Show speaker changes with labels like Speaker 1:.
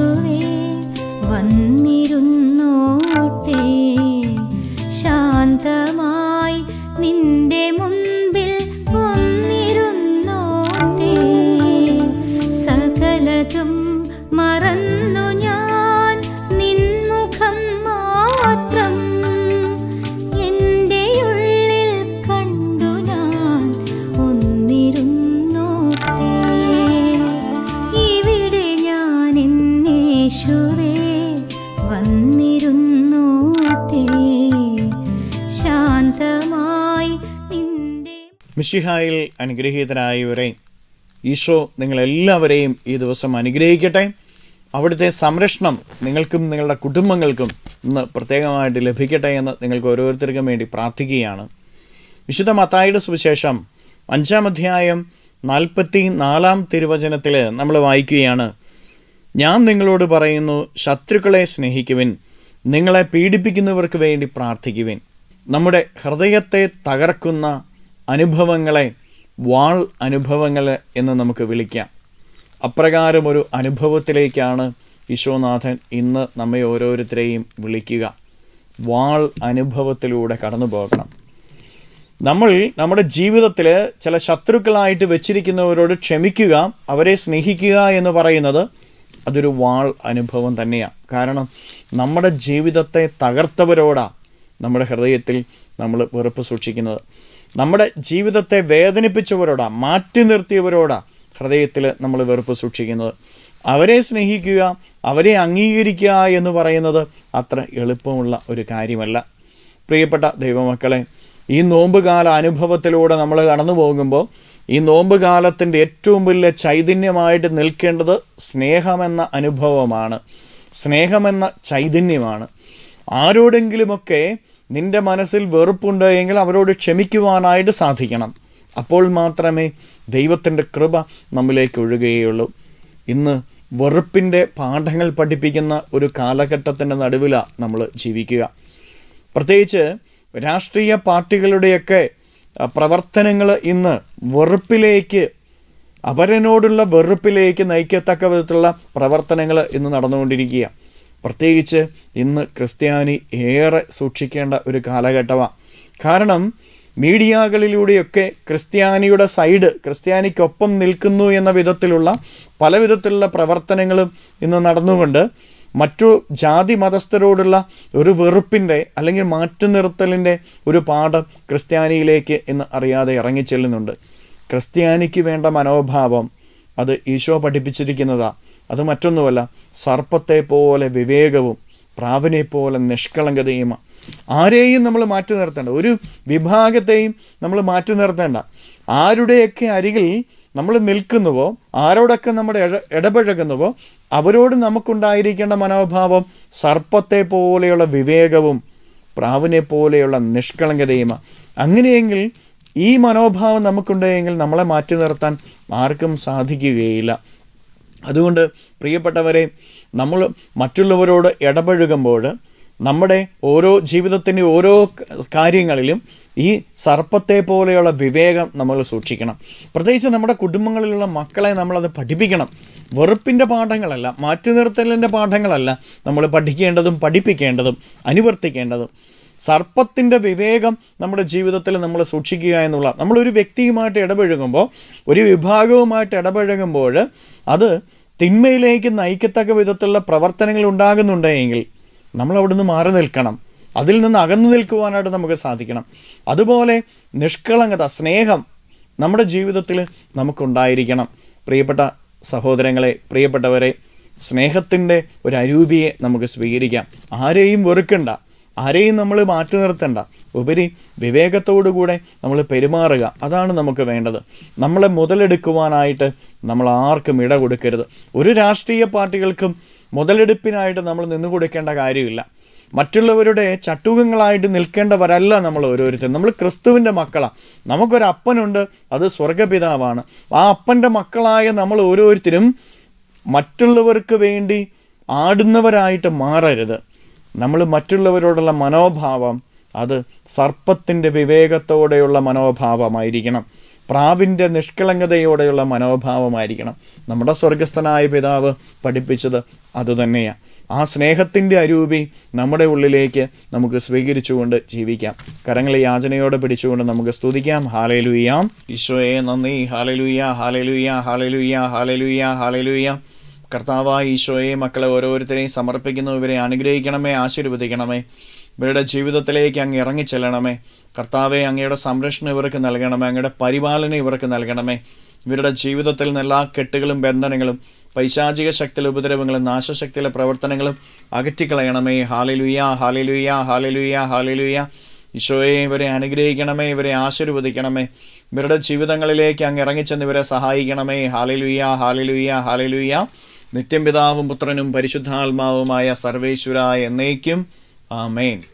Speaker 1: യേശുവേ വന്നിരുന്നു. മിഷിഹായിൽ അനുഗ്രഹീതരായവരെ ഈശോ നിങ്ങളെല്ലാവരെയും ഈ ദിവസം അനുഗ്രഹിക്കട്ടെ. അവിടുത്തെ സംരക്ഷണം നിങ്ങൾക്കും നിങ്ങളുടെ കുടുംബങ്ങൾക്കും ഇന്ന് പ്രത്യേകമായിട്ട് ലഭിക്കട്ടെ എന്ന് നിങ്ങൾക്ക് ഓരോരുത്തർക്കും വേണ്ടി പ്രാർത്ഥിക്കുകയാണ്. വിശുദ്ധ മത്തായിയുടെ സുവിശേഷം അഞ്ചാം അധ്യായം നാൽപ്പത്തി നാലാം തിരുവചനത്തിൽ നമ്മൾ വായിക്കുകയാണ്. ഞാൻ നിങ്ങളോട് പറയുന്നു ശത്രുക്കളെ സ്നേഹിക്കുവിൻ നിങ്ങളെ പീഡിപ്പിക്കുന്നവർക്ക് വേണ്ടി പ്രാർത്ഥിക്കുവിൻ. നമ്മുടെ ഹൃദയത്തെ തകർക്കുന്ന അനുഭവങ്ങളെ വാൾ അനുഭവങ്ങൾ എന്ന് നമുക്ക് വിളിക്കാം. അപ്രകാരം ഒരു അനുഭവത്തിലേക്കാണ് വിശ്വനാഥൻ ഇന്ന് നമ്മെ ഓരോരുത്തരെയും വിളിക്കുക. വാൾ അനുഭവത്തിലൂടെ കടന്നു പോകണം. നമ്മൾ നമ്മുടെ ജീവിതത്തിൽ ചില ശത്രുക്കളായിട്ട് വെച്ചിരിക്കുന്നവരോട് ക്ഷമിക്കുക അവരെ സ്നേഹിക്കുക എന്ന് പറയുന്നത് അതൊരു വാൾ അനുഭവം തന്നെയാണ്. കാരണം നമ്മുടെ ജീവിതത്തെ തകർത്തവരോടാണ് നമ്മുടെ ഹൃദയത്തിൽ നമ്മൾ വെറുപ്പ് സൂക്ഷിക്കുന്നത്. നമ്മുടെ ജീവിതത്തെ വേദനിപ്പിച്ചവരോടാ മാറ്റി നിർത്തിയവരോടാ ഹൃദയത്തിൽ നമ്മൾ വെറുപ്പ് സൂക്ഷിക്കുന്നത്. അവരെ സ്നേഹിക്കുക അവരെ അംഗീകരിക്കുക എന്ന് പറയുന്നത് അത്ര എളുപ്പമുള്ള ഒരു കാര്യമല്ല. പ്രിയപ്പെട്ട ദൈവമക്കളെ ഈ നോമ്പുകാല അനുഭവത്തിലൂടെ നമ്മൾ കടന്നു പോകുമ്പോൾ ഈ നോമ്പ് കാലത്തിന്റെ ഏറ്റവും വലിയ ചൈതന്യമായിട്ട് നിൽക്കേണ്ടത് സ്നേഹമെന്ന അനുഭവമാണ്. സ്നേഹമെന്ന ചൈതന്യമാണ്. ആരോടെങ്കിലുമൊക്കെ നിന്റെ മനസ്സിൽ വെറുപ്പുണ്ട് എങ്കിൽ അവരോട് ക്ഷമിക്കുവാനായിട്ട് സാധിക്കണം. അപ്പോൾ മാത്രമേ ദൈവത്തിന്റെ കൃപ നമ്മിലേക്ക് ഒഴുകുകയുള്ളൂ. ഇന്ന് വെറുപ്പിന്റെ പാഠങ്ങൾ പഠിപ്പിക്കുന്ന ഒരു കാലഘട്ടത്തിന്റെ നടുവിലാണ് നമ്മൾ ജീവിക്കുക. പ്രത്യേകിച്ച് രാഷ്ട്രീയ പാർട്ടികളുടെയൊക്കെ പ്രവർത്തനങ്ങൾ ഇന്ന് വെറുപ്പിലേക്ക് അവരനോടുള്ള വെറുപ്പിലേക്ക് നയിക്കത്തക്ക വിധത്തിലുള്ള പ്രവർത്തനങ്ങൾ ഇന്ന് നടന്നുകൊണ്ടിരിക്കുക പ്രത്യേകിച്ച് ഇന്ന് ക്രിസ്ത്യാനി ഏറെ സൂക്ഷിക്കേണ്ട ഒരു കാലഘട്ടമാണ് കാരണം മീഡിയകളിലൂടെയൊക്കെ ക്രിസ്ത്യാനിയുടെ സൈഡ് ക്രിസ്ത്യാനിക്കൊപ്പം നിൽക്കുന്നു എന്ന വിധത്തിലുള്ള പല വിധത്തിലുള്ള പ്രവർത്തനങ്ങളും ഇന്ന് നടന്നുകൊണ്ട് മറ്റു ജാതി മതസ്ഥരോടുള്ള ഒരു വെറുപ്പിന്റെ അല്ലെങ്കിൽ മാറ്റി നിർത്തലിന്റെ ഒരു പാഠം ക്രിസ്ത്യാനിയിലേക്ക് ഇന്ന് അറിയാതെ ഇറങ്ങിച്ചെല്ലുന്നുണ്ട്. ക്രിസ്ത്യാനിക്ക് വേണ്ട മനോഭാവം അത് ഈശോ പഠിപ്പിച്ചിരിക്കുന്നതാ. അത് മറ്റൊന്നുമല്ല സർപ്പത്തെ പോലെ വിവേകവും പ്രാവിനെ പോലെ ആരെയും നമ്മൾ മാറ്റി നിർത്തേണ്ട ഒരു വിഭാഗത്തെയും നമ്മൾ മാറ്റി നിർത്തേണ്ട. ആരുടെയൊക്കെ അരികിൽ നമ്മൾ നിൽക്കുന്നുവോ ആരോടൊക്കെ നമ്മുടെ ഇട ഇടപഴകുന്നുവോ അവരോട് നമുക്കുണ്ടായിരിക്കേണ്ട മനോഭാവം സർപ്പത്തെ പോലെയുള്ള വിവേകവും പ്രാവിനെ പോലെയുള്ള നിഷ്കളങ്കതയുമാണ് അങ്ങനെയെങ്കിൽ ഈ മനോഭാവം നമുക്കുണ്ടെങ്കിൽ നമ്മളെ മാറ്റി നിർത്താൻ ആർക്കും സാധിക്കുകയില്ല. അതുകൊണ്ട് പ്രിയപ്പെട്ടവരെ നമ്മൾ മറ്റുള്ളവരോട് ഇടപഴകുമ്പോൾ നമ്മുടെ ഓരോ ജീവിതത്തിന്റെ ഓരോ കാര്യങ്ങളിലും ഈ സർപ്പത്തെ പോലെയുള്ള വിവേകം നമ്മൾ സൂക്ഷിക്കണം. പ്രത്യേകിച്ച് നമ്മുടെ കുടുംബങ്ങളിലുള്ള മക്കളെ നമ്മളത് പഠിപ്പിക്കണം. വെറുപ്പിന്റെ പാഠങ്ങളല്ല മാറ്റി നിർത്തലിന്റെ പാഠങ്ങളല്ല നമ്മൾ പഠിക്കേണ്ടതും പഠിപ്പിക്കേണ്ടതും അനുവർത്തിക്കേണ്ടതും. സർപ്പത്തിന്റെ വിവേകം നമ്മുടെ ജീവിതത്തിൽ നമ്മൾ സൂക്ഷിക്കുക എന്നുള്ള നമ്മളൊരു വ്യക്തിയുമായിട്ട് ഇടപഴകുമ്പോൾ ഒരു വിഭാഗവുമായിട്ട് ഇടപഴകുമ്പോൾ അത് തിന്മയിലേക്ക് നയിക്കത്തക്ക വിധത്തിലുള്ള പ്രവർത്തനങ്ങൾ ഉണ്ടാകുന്നുണ്ടെങ്കിൽ നമ്മൾ അവിടുന്ന് മാറി നിൽക്കണം. അതിൽ നിന്ന് അകന്നു നിൽക്കുവാനായിട്ട് നമുക്ക് സാധിക്കണം. അതുപോലെ നിഷ്കളങ്കത സ്നേഹം നമ്മുടെ ജീവിതത്തിൽ നമുക്കുണ്ടായിരിക്കണം. പ്രിയപ്പെട്ട സഹോദരങ്ങളെ പ്രിയപ്പെട്ടവരെ സ്നേഹത്തിന്റെ ഒരു അരൂപിയെ നമുക്ക് സ്വീകരിക്കാം. ആരെയും വെറുക്കണ്ട. ആരെയും നമ്മൾ മാറ്റി നിർത്തണ്ട. ഉപരി വിവേകത്തോടുകൂടെ നമ്മൾ പെരുമാറുക. അതാണ് നമുക്ക് വേണ്ടത്. നമ്മളെ മുതലെടുക്കുവാനായിട്ട് നമ്മൾ ആർക്കും ഇട കൊടുക്കരുത് ഒരു രാഷ്ട്രീയ പാർട്ടികൾക്കും മുതലെടുപ്പിനായിട്ട് നമ്മൾ നിന്നു കൊടുക്കേണ്ട കാര്യമില്ല. മറ്റുള്ളവരുടെ ചട്ടുകങ്ങളായിട്ട് നിൽക്കേണ്ടവരല്ല നമ്മൾ ഓരോരുത്തരും. നമ്മൾ ക്രിസ്തുവിന്റെ മക്കളാണ് നമുക്കൊരു അപ്പനുണ്ട് അത് സ്വർഗപിതാവാണ്. ആ അപ്പന്റെ മക്കളായ നമ്മൾ ഓരോരുത്തരും മറ്റുള്ളവർക്ക് വേണ്ടി ആടുന്നവരായിട്ട് മാറരുത്. നമ്മൾ മറ്റുള്ളവരോടുള്ള മനോഭാവം അത് സർപ്പത്തിന്റെ വിവേകത്തോടെയുള്ള മനോഭാവമായിരിക്കണം. പ്രാവിന്റെ നിഷ്കളങ്കതയോടെയുള്ള മനോഭാവമായിരിക്കണം. നമ്മുടെ സ്വർഗസ്ഥനായ പിതാവ് പഠിപ്പിച്ചത് അതുതന്നെയാണ് ആ സ്നേഹത്തിന്റെ അരൂപി നമ്മുടെ ഉള്ളിലേക്ക് നമുക്ക് സ്വീകരിച്ചുകൊണ്ട് ജീവിക്കാം. കരങ്ങളെ യാചനയോടെ പിടിച്ചുകൊണ്ട് നമുക്ക് സ്തുതിക്കാം. ഹാലലുയ്യാം ഈശോയെ നന്ദി. ഹാലലുയ്യ ഹാലലുയ്യ ഹാലലുയ്യ ഹാലലുയ്യ ഹാലലുയ്യ കർത്താവായ ഈശോയെ മക്കളെ ഓരോരുത്തരെയും സമർപ്പിക്കുന്നു. ഇവരെ അനുഗ്രഹിക്കണമേ ആശീർവദിക്കണമേ. ഇവരുടെ ജീവിതത്തിലേക്ക് അങ്ങ് ഇറങ്ങിച്ചെല്ലണമേ. കർത്താവെ അങ്ങയുടെ സംരക്ഷണം ഇവർക്ക് നൽകണമേ അങ്ങയുടെ പരിപാലനം ഇവർക്ക് നൽകണമേ. ഇവരുടെ ജീവിതത്തിൽ നിന്ന് എല്ലാ കെട്ടുകളും ബന്ധനങ്ങളും പൈശാചിക ശക്തിയിലെ ഉപദ്രവങ്ങളും നാശശക്തിയിലെ പ്രവർത്തനങ്ങളും അകറ്റിക്കളയണമേ. Hallelujah hallelujah hallelujah hallelujah. ഈശോയെ ഇവരെ അനുഗ്രഹിക്കണമേ ഇവരെ ആശീർവദിക്കണമേ. ഇവരുടെ ജീവിതങ്ങളിലേക്ക് അങ്ങ് ഇറങ്ങിച്ചെന്ന് ഇവരെ സഹായിക്കണമേ. ഹാലിലുയ ഹാലിലുയ ഹാലിലുയ. നിത്യം പിതാവും പുത്രനും പരിശുദ്ധാത്മാവുമായ സർവേശ്വര എന്നേക്കും Amen.